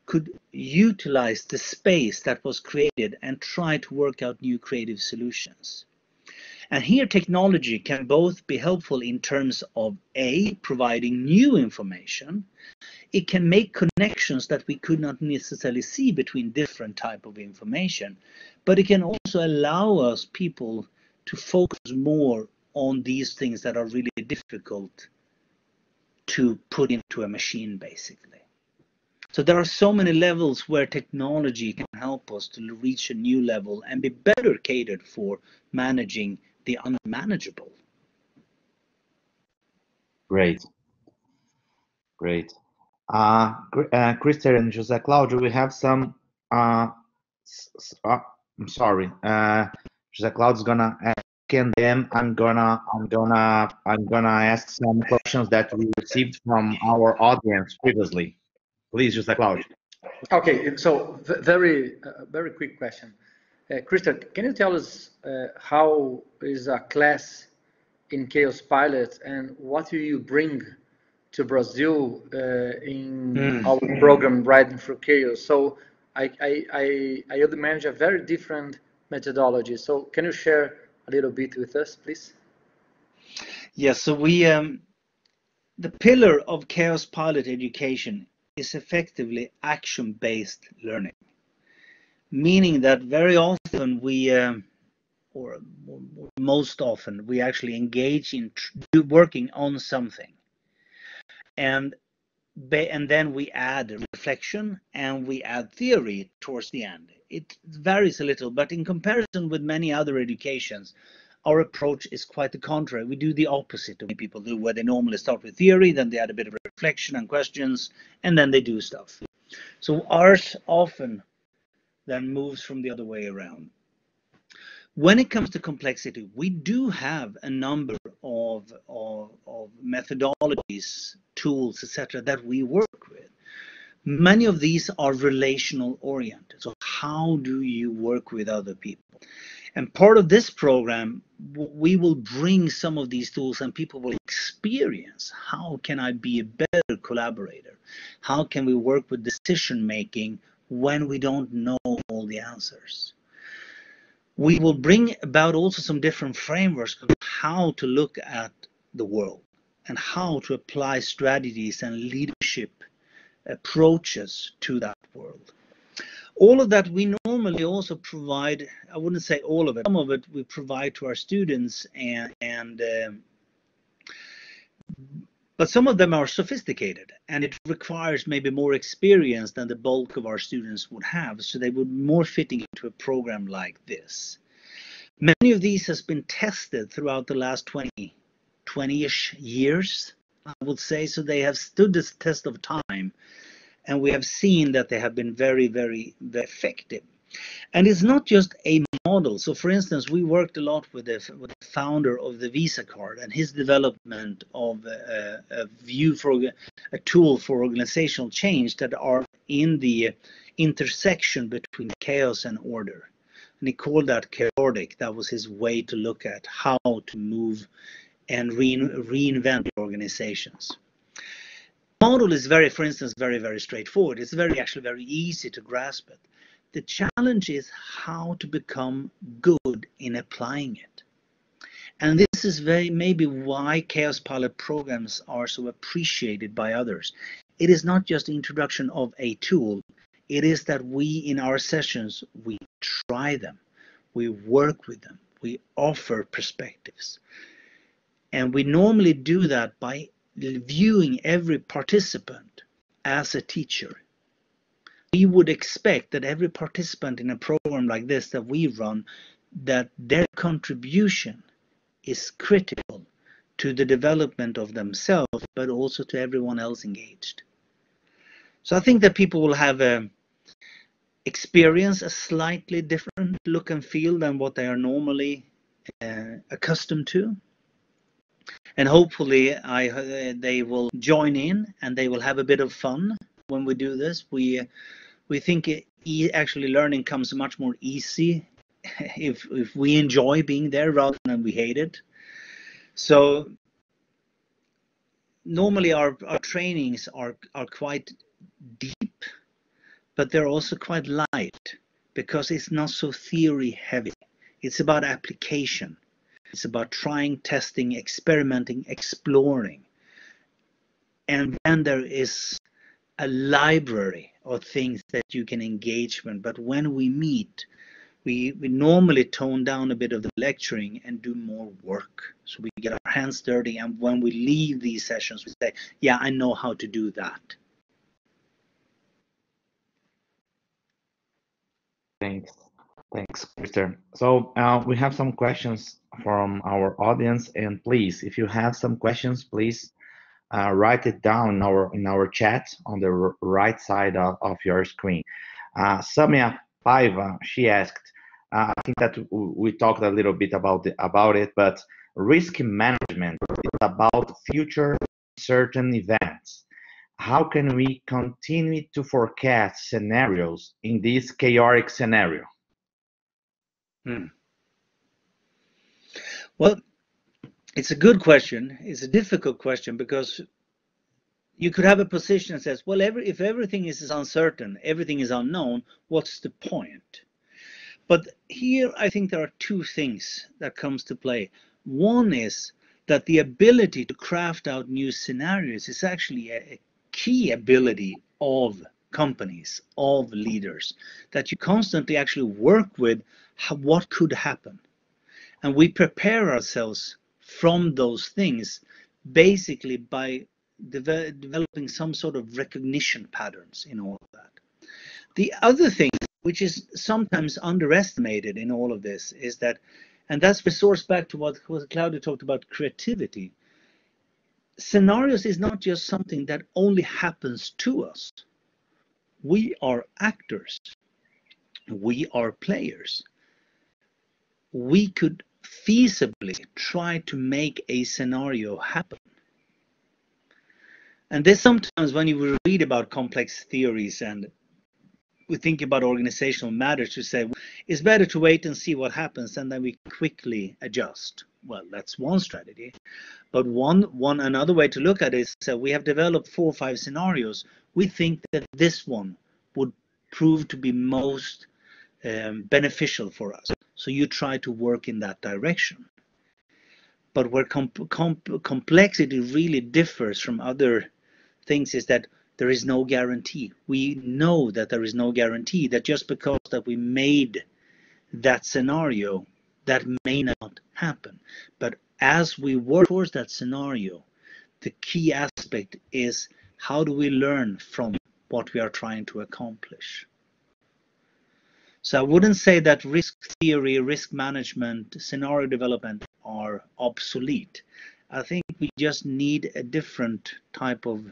could utilize the space that was created and try to work out new creative solutions. And here technology can both be helpful in terms of A, providing new information. It can make connections that we could not necessarily see between different type of information, but it can also allow us people to focus more on these things that are really difficult to put into a machine basically. So there are so many levels where technology can help us to reach a new level and be better catered for managing the unmanageable. Great. Great. Uh, uh, Christian and Jose Claudio, we have some. Uh, uh, I'm sorry. Uh, Jose Claudio is gonna and then I'm gonna I'm gonna I'm gonna ask some questions that we received from our audience previously. Please, Jose Claudio. Okay, so very uh, very quick question. Uh, Christian, can you tell us uh, how is a class in Kaospilot and what do you bring to Brazil uh, in mm. our program Riding Through Chaos? So I, I, I, I manage a very different methodology. So can you share a little bit with us, please? Yes, so we um, the pillar of Kaospilot education is effectively action-based learning, meaning that very often we, um, or, or most often, we actually engage in working on something, and and then we add reflection and we add theory towards the end it varies a little, but in comparison with many other educations, our approach is quite the contrary. We do the opposite of what people do, where they normally start with theory, then they add a bit of reflection and questions, and then they do stuff. So ours often then moves from the other way around. When it comes to complexity, we do have a number of, of, of methodologies, tools, etc., that we work with. Many of these are relational oriented. So how do you work with other people? And part of this program, we will bring some of these tools and people will experience how can I be a better collaborator? How can we work with decision making when we don't know all the answers? We will bring about also some different frameworks of how to look at the world and how to apply strategies and leadership approaches to that world. All of that we normally also provide, I wouldn't say all of it, some of it we provide to our students and, and um, but some of them are sophisticated and it requires maybe more experience than the bulk of our students would have. So they would more fitting into a program like this. Many of these has been tested throughout the last 20, 20-ish years, I would say. So they have stood this test of time, and we have seen that they have been very, very, very effective. And it's not just a model. So, for instance, we worked a lot with the, with the founder of the Visa card and his development of a, a view for a tool for organizational change that are in the intersection between chaos and order. And he called that chaordic. That was his way to look at how to move and re reinvent organizations. Model is very, for instance, very, very straightforward. It's very actually very easy to grasp it. The challenge is how to become good in applying it. And this is very maybe why Kaospilot programs are so appreciated by others. It is not just the introduction of a tool, it is that we in our sessions we try them, we work with them, we offer perspectives. And we normally do that by viewing every participant as a teacher we would expect that every participant in a program like this that we run that their contribution is critical to the development of themselves but also to everyone else engaged. So i think that people will have a experience a slightly different look and feel than what they are normally uh, accustomed to. And hopefully I, uh, they will join in and they will have a bit of fun when we do this. We we think it, actually learning comes much more easy <laughs> if if we enjoy being there rather than we hate it. So normally our, our trainings are are quite deep, but they're also quite light because it's not so theory heavy. It's about application. It's about trying, testing, experimenting, exploring. And then there is a library of things that you can engage with. But when we meet, we, we normally tone down a bit of the lecturing and do more work. So we get our hands dirty. And when we leave these sessions, we say, yeah, I know how to do that. Thanks. Thanks, Christer. So uh, we have some questions from our audience, and please, if you have some questions, please uh, write it down in our in our chat on the right side of, of your screen. Uh, Samia Paiva, she asked, uh, I think that we talked a little bit about the, about it, but risk management is about future certain events. How can we continue to forecast scenarios in this chaotic scenario? Hmm. Well, it's a good question. It's a difficult question because you could have a position that says, well, every, if everything is uncertain, everything is unknown, what's the point? But here I think there are two things that comes to play. One is that the ability to craft out new scenarios is actually a, key ability of companies, of leaders, that you constantly actually work with what could happen. And we prepare ourselves from those things basically by de developing some sort of recognition patterns in all of that. The other thing, which is sometimes underestimated in all of this, is that, and that's resource back to what Claudia talked about creativity. Scenarios is not just something that only happens to us. We are actors. We are players. We could feasibly try to make a scenario happen. And this sometimes when you read about complex theories and we think about organizational matters to say it's better to wait and see what happens and then we quickly adjust. Well, that's one strategy. But one one another way to look at it is that we have developed four or five scenarios. We think that this one would prove to be most um, beneficial for us. So you try to work in that direction. But where comp comp complexity really differs from other things is that there is no guarantee. We know that there is no guarantee that just because that we made that scenario, that may not happen. But as we work towards that scenario, the key aspect is how do we learn from what we are trying to accomplish? So I wouldn't say that risk theory, risk management, scenario development are obsolete. I think we just need a different type of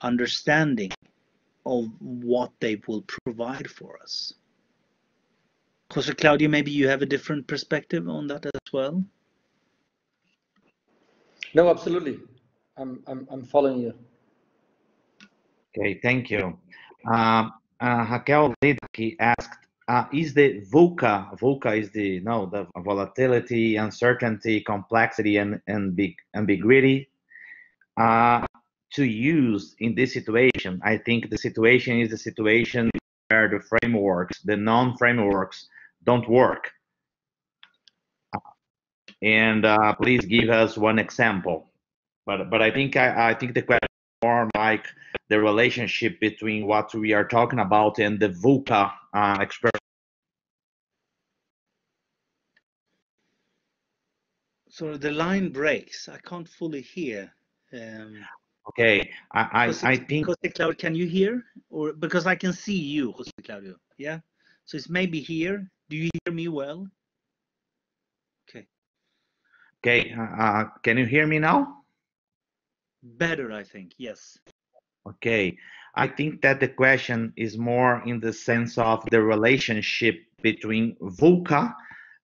understanding of what they will provide for us. Jose Claudio, maybe you have a different perspective on that as well? No, absolutely. I'm, I'm, I'm following you. Okay, thank you. Uh, uh, Raquel Lidke asked, uh, is the VUCA, VUCA is the, no, the volatility, uncertainty, complexity, and, and big ambiguity uh, to use in this situation? I think the situation is the situation where the frameworks, the non-frameworks don't work. And uh, please give us one example. But, but I think I, I think the question more like the relationship between what we are talking about and the VUCA uh, experiment. So the line breaks. I can't fully hear. Um, okay, I I, I think Jose Claudio, can you hear? Or because I can see you, Jose Claudio. Yeah. So it's maybe here. Do you hear me well? Okay. okay. Uh, can you hear me now? Better, I think. Yes. Okay, I think that the question is more in the sense of the relationship between VUCA,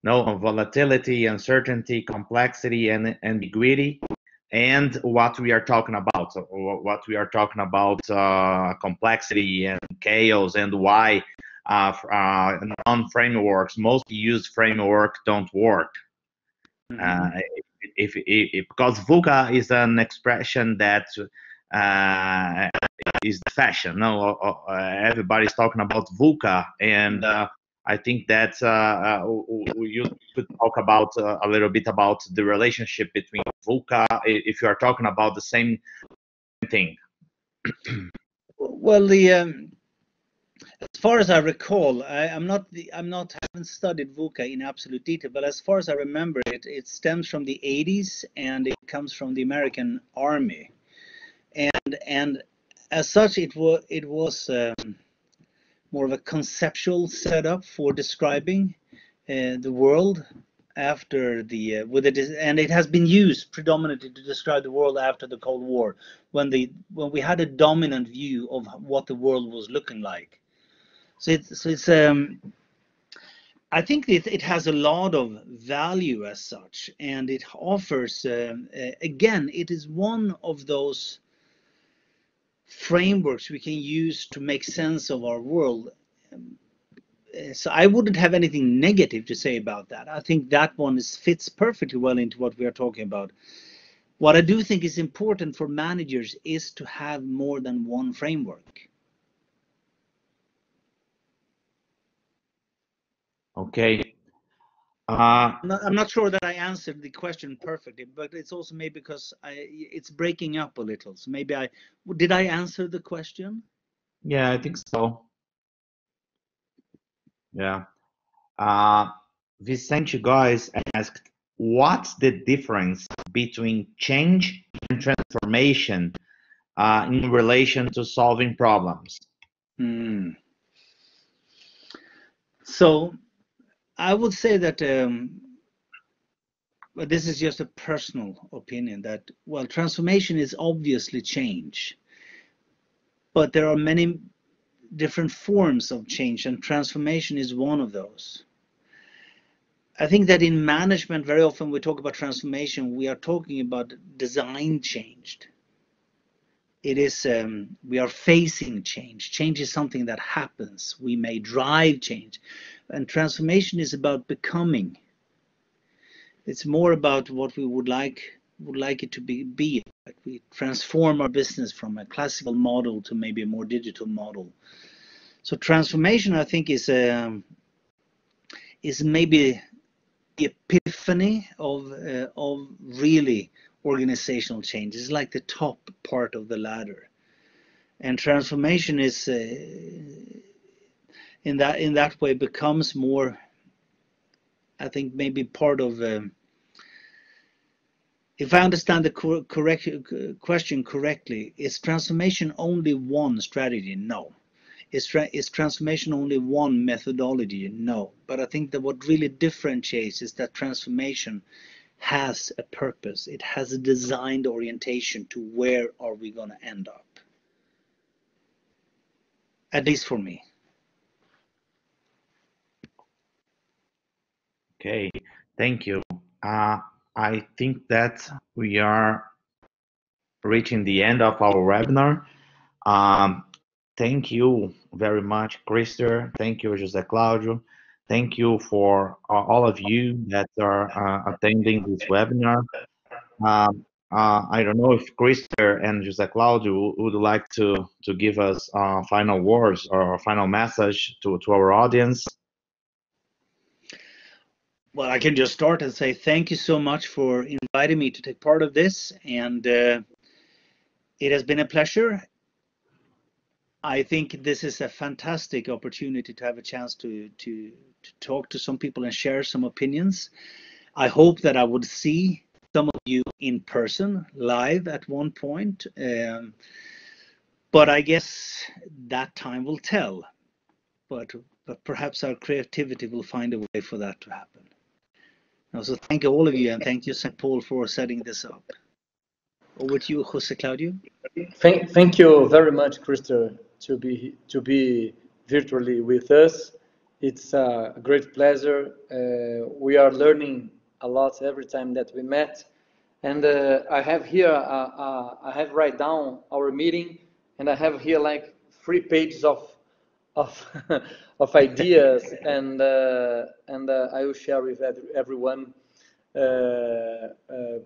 no volatility, uncertainty, complexity, and ambiguity, and what we are talking about. So what we are talking about, uh, complexity and chaos, and why uh, uh, non-frameworks, most used framework don't work. Mhm. Uh, if, if, because VUCA is an expression that uh, is the fashion. No, uh, everybody's talking about VUCA, and uh, I think that uh, uh, you could talk about uh, a little bit about the relationship between VUCA if you are talking about the same thing. Well, the um, as far as I recall, I, I'm not the I'm not haven't studied VUCA in absolute detail, but as far as I remember it, it stems from the 80s and it comes from the American Army, and and as such, it was it was um, more of a conceptual setup for describing uh, the world after the uh, with it and it has been used predominantly to describe the world after the Cold War when the when we had a dominant view of what the world was looking like. So it's so it's um I think it, it has a lot of value as such, and it offers uh, again it is one of those frameworks we can use to make sense of our world. Um, So I wouldn't have anything negative to say about that. I think that one is, fits perfectly well into what we are talking about. What I do think is important for managers is to have more than one framework. Okay. Uh, I'm not, sure that I answered the question perfectly, but it's also maybe because I, it's breaking up a little. So maybe I did I answer the question? yeah, I think so. Yeah. Uh, Vicente Góes asked, what's the difference between change and transformation uh, in relation to solving problems? Hmm. So I would say that, um, this is just a personal opinion that, well, transformation is obviously change, but there are many different forms of change, and transformation is one of those. I think that in management, very often we talk about transformation, we are talking about design changed. It is, um, we are facing change. Change is something that happens. We may drive change. And transformation is about becoming. It's more about what we would like would like it to be. be. Like we transform our business from a classical model to maybe a more digital model. So transformation, I think, is um, is maybe the epiphany of uh, of really organizational change. It's like the top part of the ladder, and transformation is uh, in that in that way becomes more. I think maybe part of. Um, if I understand the cor- correct question correctly, is transformation only one strategy? No. Is, tra- is transformation only one methodology? No. But I think that what really differentiates is that transformation has a purpose. It has a designed orientation to where are we going to end up. At least for me. Okay, thank you. Uh, I think that we are reaching the end of our webinar. Um, thank you very much, Christer. Thank you, Jose Claudio. Thank you for uh, all of you that are uh, attending this webinar. Um, uh, I don't know if Christer and Jose Claudio would like to, to give us uh, final words or final message to, to our audience. Well, I can just start and say thank you so much for inviting me to take part of this. And uh, it has been a pleasure. I think this is a fantastic opportunity to have a chance to, to, to talk to some people and share some opinions. I hope that I would see some of you in person, live at one point. Um, but I guess that time will tell. But, but perhaps our creativity will find a way for that to happen. So thank you all of you, and thank you, St. Paul, for setting this up. Over to you, Jose Claudio. Thank, thank you very much, Christer, to be to be virtually with us. It's a great pleasure. Uh, we are learning a lot every time that we met, and uh, I have here uh, uh I have write down our meeting, and I have here like three pages of of <laughs> of ideas, <laughs> and uh, and uh, I will share with everyone. Uh, uh,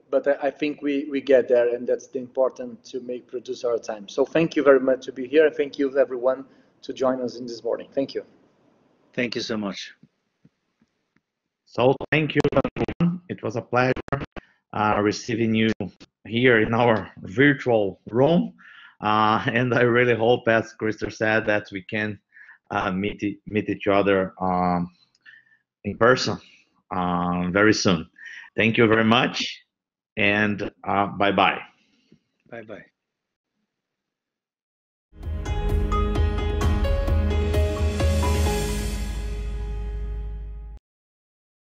but I, I, think we we get there, and that's the important to make produce our time. So thank you very much to be here, and thank you everyone to join us in this morning. Thank you. Thank you so much. So thank you everyone. It was a pleasure uh, receiving you here in our virtual room. Uh, <laughs> and I really hope, as Christer said, that we can uh, meet meet each other um, in person um, very soon. Thank you very much, and uh, bye bye. Bye bye.